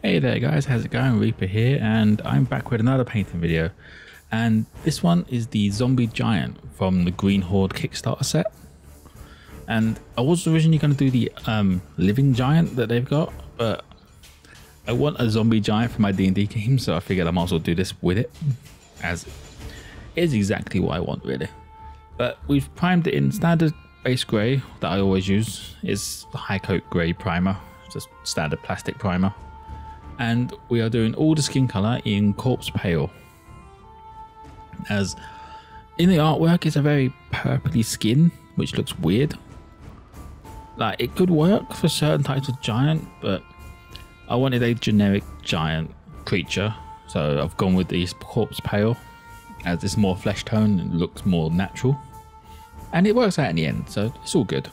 Hey there guys, how's it going? Reaper here and I'm back with another painting video. And this one is the zombie giant from the Green Horde Kickstarter set. And I was originally going to do the um, living giant that they've got but I want a zombie giant for my D&D game so I figured I might as well do this with it as it is exactly what I want really. But we've primed it in standard base grey that I always use. Is the high coat grey primer just standard plastic primer and we are doing all the skin color in corpse pale. As in the artwork it's a very purpley skin which looks weird. Like it could work for certain types of giant but i wanted a generic giant creature so i've gone with these corpse pale as it's more flesh tone and looks more natural. And it works out in the end so it's all good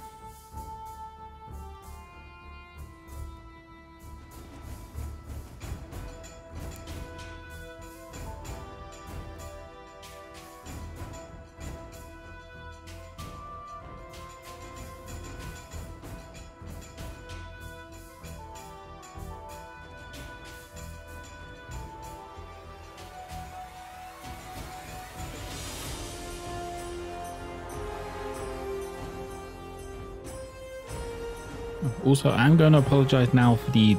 Also, I'm going to apologize now for the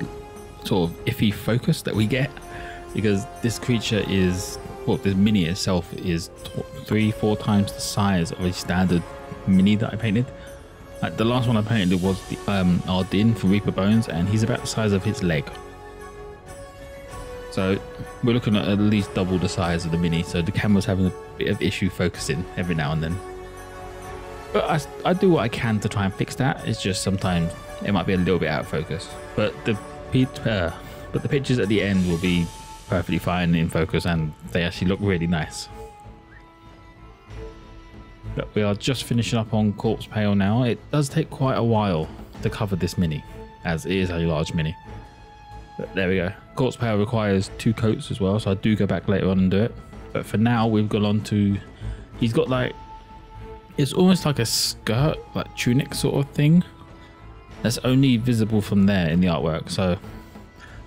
sort of iffy focus that we get because this creature is, well, this mini itself is three, four times the size of a standard mini that I painted. Like the last one I painted was the um, Ardyn for Reaper Bones, and he's about the size of his leg. So we're looking at at least double the size of the mini. So the camera's having a bit of issue focusing every now and then. But I, I do what I can to try and fix that. It's just sometimes it might be a little bit out of focus. But the uh, but the pictures at the end will be perfectly fine in focus and they actually look really nice. But we are just finishing up on Corpse Pale now. It does take quite a while to cover this mini, as it is a large mini. But there we go. Corpse Pale requires two coats as well, so I do go back later on and do it. But for now, we've gone on to... He's got like... It's almost like a skirt, like tunic sort of thing that's only visible from there in the artwork. So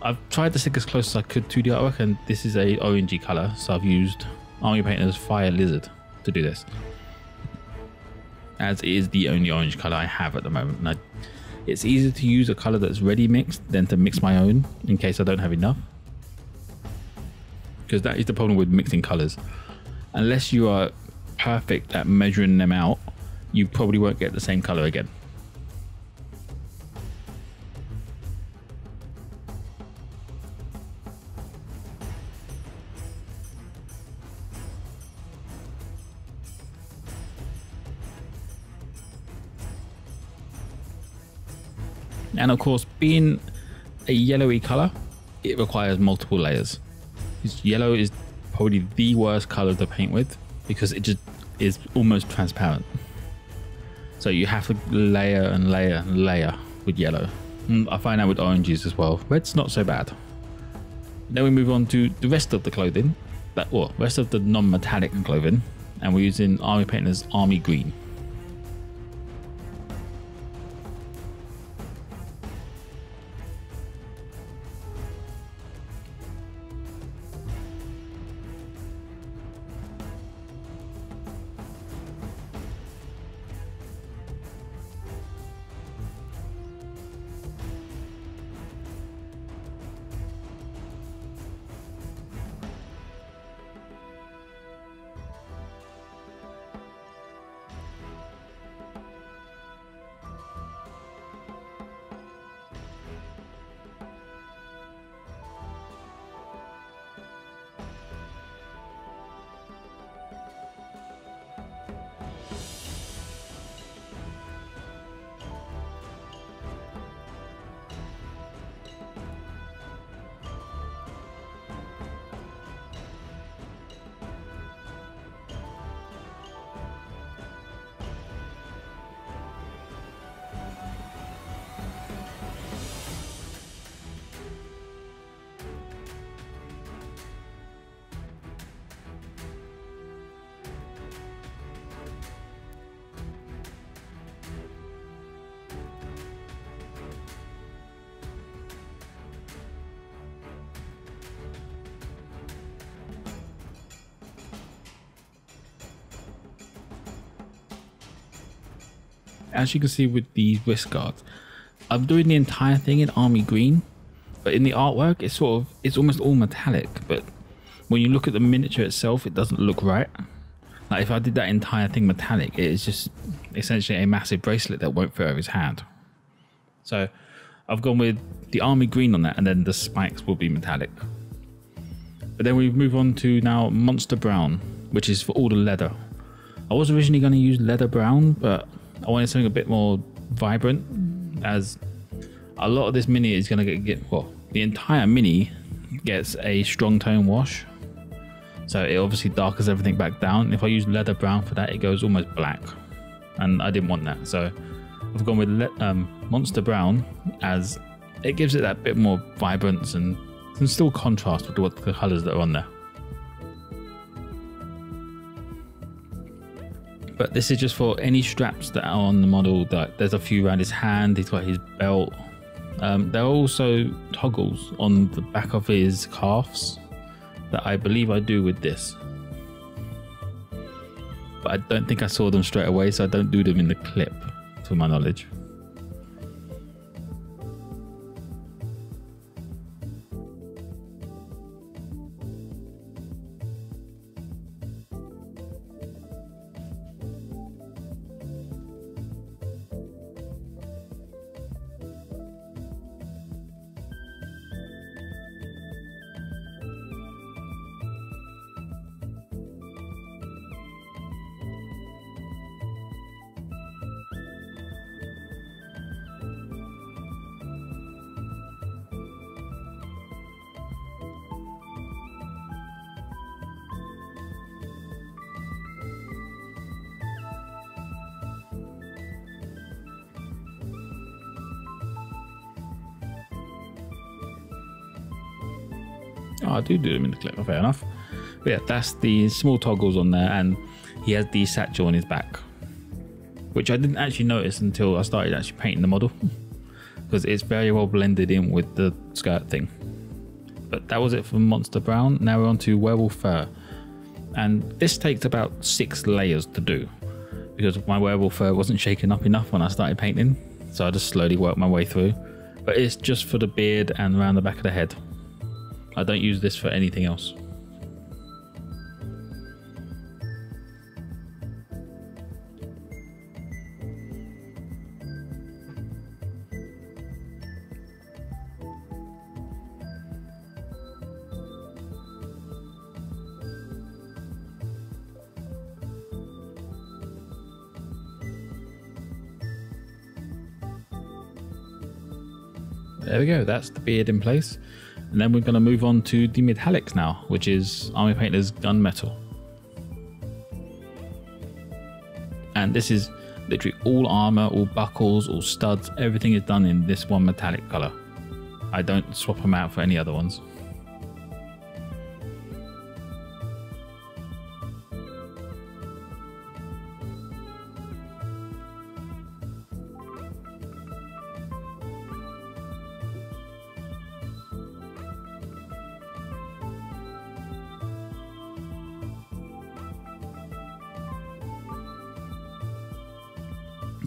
I've tried to stick as close as I could to the artwork and this is a orangey color. So I've used Army Painter's Fire Lizard to do this. As it is the only orange color I have at the moment. I, it's easier to use a color that's ready mixed than to mix my own in case I don't have enough. Because that is the problem with mixing colors. Unless you are perfect at measuring them out, you probably won't get the same color again. And of course, being a yellowy color, it requires multiple layers. Yellow is probably the worst color to paint with because it just is almost transparent. So you have to layer and layer and layer with yellow. And I find that with oranges as well. Red's not so bad. Then we move on to the rest of the clothing, that well, rest of the non-metallic clothing, and we're using Army Painter's Army Green. As you can see with these wrist guards, I'm doing the entire thing in army green, but in the artwork, it's sort of, it's almost all metallic, but when you look at the miniature itself, it doesn't look right. Like if I did that entire thing metallic, it is just essentially a massive bracelet that won't fit over his hand. So I've gone with the army green on that, and then the spikes will be metallic. But then we move on to now Monster Brown, which is for all the leather. I was originally going to use leather brown, but I wanted something a bit more vibrant, as a lot of this mini is going to get, get well, the entire mini gets a strong tone wash. So it obviously darkens everything back down. If I use leather brown for that, it goes almost black. And I didn't want that. So I've gone with um, Monster Brown as it gives it that bit more vibrance and some still contrast with what the colours that are on there. But this is just for any straps that are on the model. That there's a few around his hand. He's got his belt. Um, there are also toggles on the back of his calves that I believe I do with this. But I don't think I saw them straight away, so I don't do them in the clip, to my knowledge. Oh, I do do them in the clip, fair enough. But yeah, that's the small toggles on there, and he has the satchel on his back, which I didn't actually notice until I started actually painting the model, because it's very well blended in with the skirt thing. But that was it for Monster Brown. Now we're on to Werewolf Fur, and this takes about six layers to do, because my werewolf fur wasn't shaken up enough when I started painting, so I just slowly worked my way through. But it's just for the beard and around the back of the head. I don't use this for anything else. There we go, that's the beard in place. And then we're going to move on to the metallics now, which is Army Painter's Gunmetal. And this is literally all armor, all buckles, all studs, everything is done in this one metallic color. I don't swap them out for any other ones.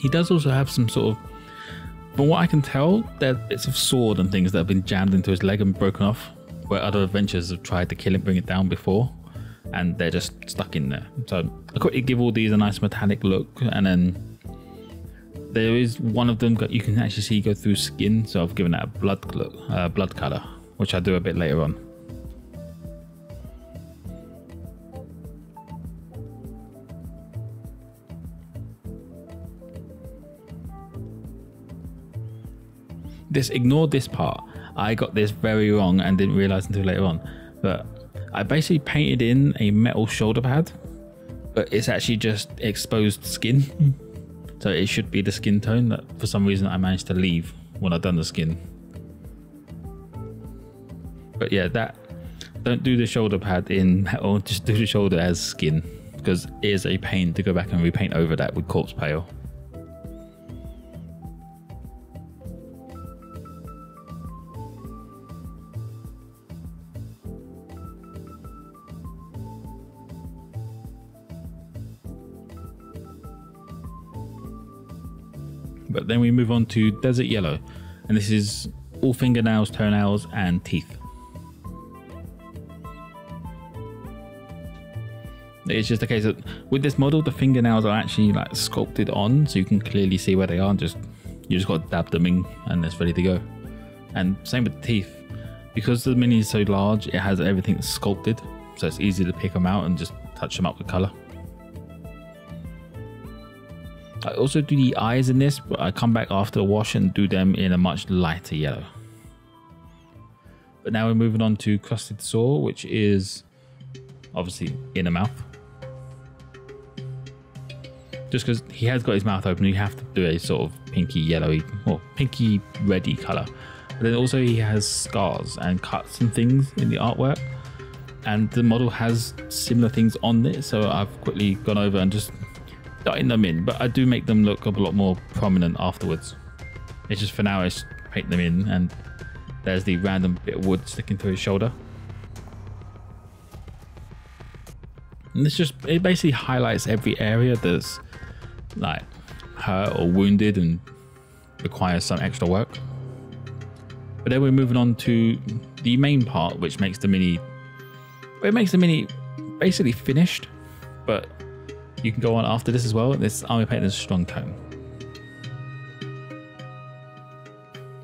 He does also have some sort of, from what I can tell, there bits of sword and things that have been jammed into his leg and broken off, where other adventurers have tried to kill him, bring it down before, and they're just stuck in there. So I quickly give all these a nice metallic look, and then there is one of them that you can actually see go through skin, so I've given that a blood uh, blood color, which I'll do a bit later on. This ignore this part. I got this very wrong and didn't realize until later on. But I basically painted in a metal shoulder pad, but it's actually just exposed skin. so it should be the skin tone that for some reason I managed to leave when I've done the skin. But yeah, that don't do the shoulder pad in metal, just do the shoulder as skin because it is a pain to go back and repaint over that with corpse pale. Then we move on to Desert Yellow, and this is all fingernails, toenails, and teeth. It's just a case that with this model, the fingernails are actually like sculpted on, so you can clearly see where they are. Just you just got to dab them in, and it's ready to go. And same with the teeth, because the mini is so large, it has everything sculpted, so it's easy to pick them out and just touch them up with color. I also do the eyes in this, but I come back after the wash and do them in a much lighter yellow. But now we're moving on to Crusted Sore, which is obviously in a mouth just because he has got his mouth open, you have to do a sort of pinky yellowy or pinky reddy color. But then also he has scars and cuts and things in the artwork, and the model has similar things on it. So I've quickly gone over and just dotting them in, but I do make them look a lot more prominent afterwards. It's just for now, I just paint them in, and there's the random bit of wood sticking through his shoulder. And this just it basically highlights every area that's like hurt or wounded and requires some extra work. But then we're moving on to the main part, which makes the mini. It makes the mini basically finished, but you can go on after this as well. This army paint is a strong tone.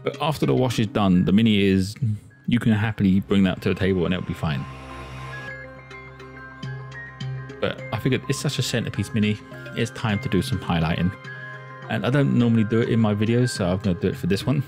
But after the wash is done, the mini is you can happily bring that to the table and it'll be fine. But I figured it's such a centerpiece mini it's time to do some highlighting. And I don't normally do it in my videos, so I'm to do it for this one.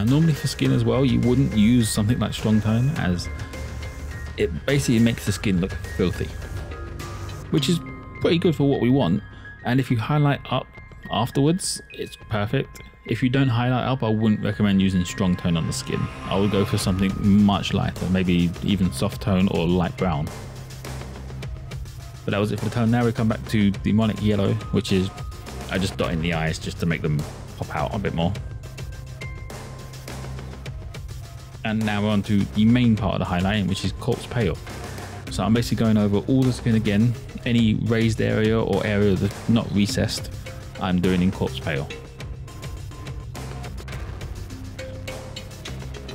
Now, normally for skin as well, you wouldn't use something like strong tone as it basically makes the skin look filthy, which is pretty good for what we want. And if you highlight up afterwards, it's perfect. If you don't highlight up, I wouldn't recommend using strong tone on the skin. I would go for something much lighter, maybe even soft tone or light brown. But that was it for the tone. Now we come back to demonic yellow, which is I just dot in the eyes just to make them pop out a bit more. And now we're on to the main part of the highlighting, which is corpse pale. So I'm basically going over all the skin again, any raised area or area that's not recessed, I'm doing in corpse pale.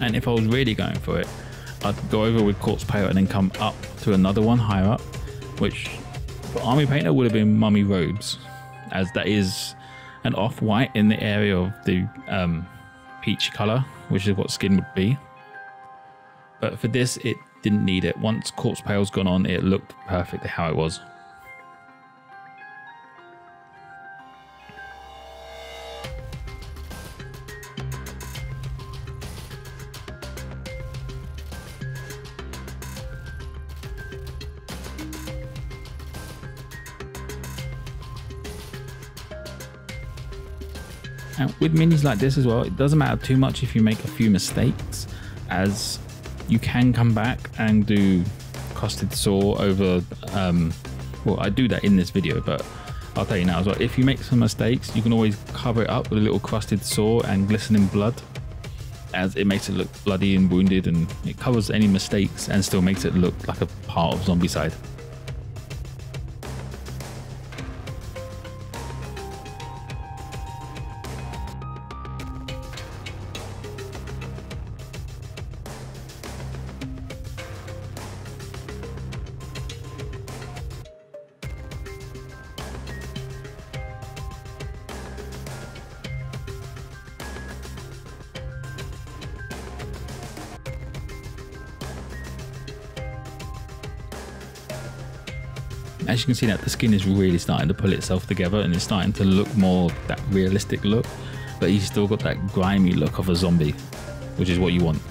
And if I was really going for it, I'd go over with corpse pale and then come up to another one higher up, which for army painter would have been mummy robes, as that is an off-white in the area of the um, peach color, which is what skin would be. But for this, it didn't need it. Once Corpse Pale's gone on, it looked perfectly how it was. And with minis like this as well, it doesn't matter too much if you make a few mistakes, as you can come back and do crusted sore over um, well I do that in this video but I'll tell you now as well if you make some mistakes you can always cover it up with a little crusted sore and glistening blood as it makes it look bloody and wounded and it covers any mistakes and still makes it look like a part of Zombicide. As you can see that the skin is really starting to pull itself together and it's starting to look more that realistic look but he's still got that grimy look of a zombie which is what you want.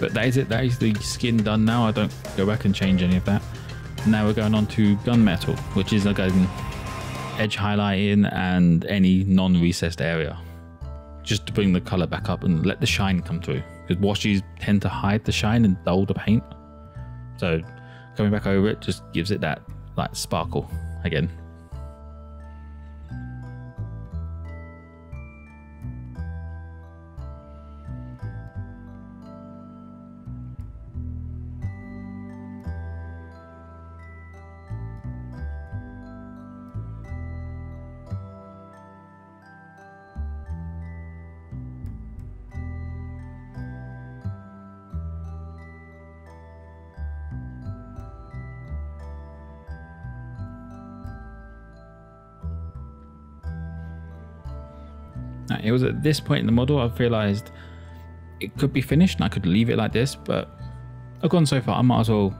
But that is it. That is the skin done now. I don't go back and change any of that. Now we're going on to gunmetal which is again edge highlighting and any non-recessed area just to bring the color back up and let the shine come through because washes tend to hide the shine and dull the paint. So coming back over it just gives it that like sparkle again. It was at this point in the model I've realized it could be finished and I could leave it like this, but I've gone so far, I might as well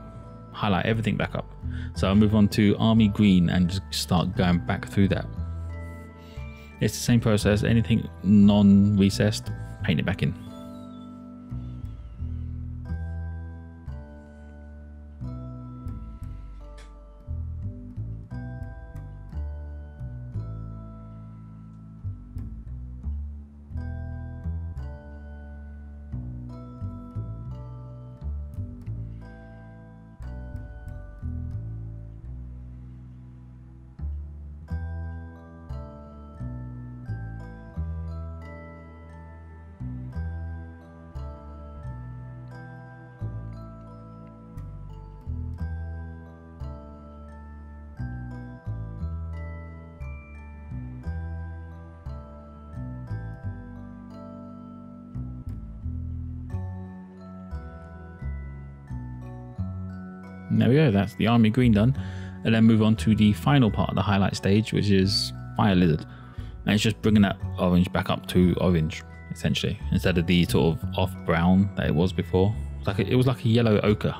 highlight everything back up. So I'll move on to army green and just start going back through that. It's the same process, anything non-recessed, paint it back in. And there we go, that's the army green done. And then move on to the final part of the highlight stage, which is Fire Lizard. And it's just bringing that orange back up to orange, essentially, instead of the sort of off brown that it was before. Like it was like a yellow ochre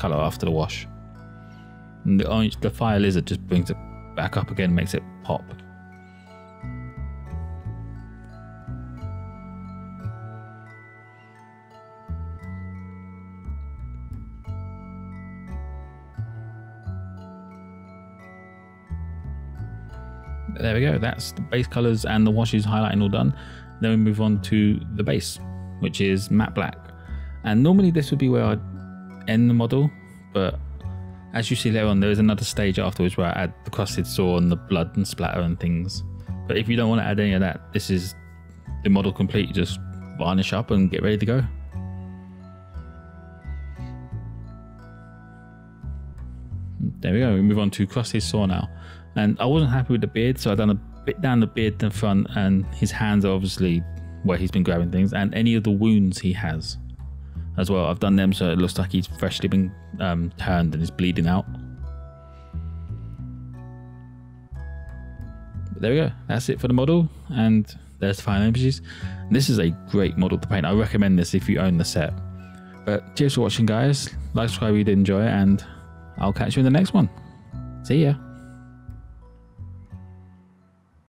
color after the wash. And the orange, the Fire Lizard just brings it back up again, makes it pop. There we go. That's the base colors and the washes highlighting all done. Then we move on to the base, which is matte black. And normally this would be where I'd end the model, but as you see later on, there is another stage afterwards where I add the crusted sore and the blood and splatter and things. But if you don't want to add any of that, this is the model complete. You just varnish up and get ready to go. There we go. We move on to crusted sore now. And I wasn't happy with the beard, so I done a bit down the beard in front, and his hands are obviously where he's been grabbing things, and any of the wounds he has as well. I've done them so it looks like he's freshly been um, turned and is bleeding out. But there we go. That's it for the model, and there's the final images. This is a great model to paint. I recommend this if you own the set. But cheers for watching, guys. Like, subscribe if you did enjoy it, and I'll catch you in the next one. See ya.